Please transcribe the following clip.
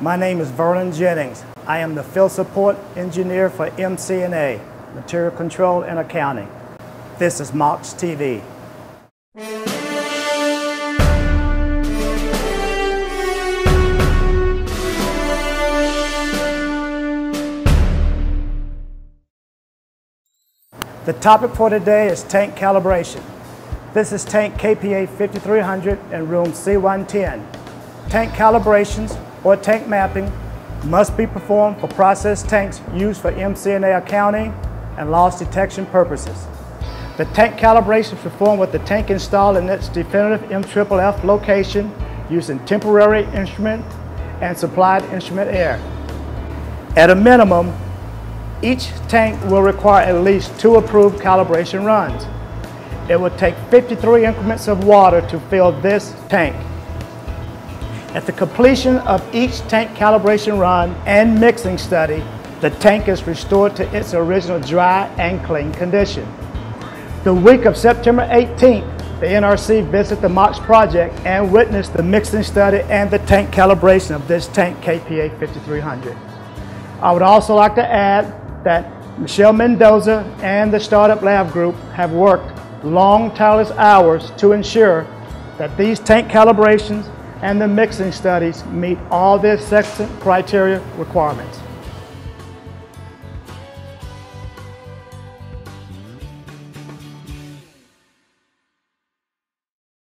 My name is Vernon Jennings. I am the field support engineer for MC&A, Material Control and Accounting. This is Mox TV. The topic for today is tank calibration. This is tank KPA 5300 in room C110. Tank calibrations or tank mapping must be performed for process tanks used for MC&A accounting and loss detection purposes. The tank calibration is performed with the tank installed in its definitive MFFF location using temporary instrument and supplied instrument air. At a minimum, each tank will require at least two approved calibration runs. It will take 53 increments of water to fill this tank. At the completion of each tank calibration run and mixing study, the tank is restored to its original dry and clean condition. The week of September 18th, the NRC visited the MOX project and witnessed the mixing study and the tank calibration of this tank KPA 5300. I would also like to add that Michelle Mendoza and the Startup Lab Group have worked long, tireless hours to ensure that these tank calibrations and the mixing studies meet all the assessment criteria requirements.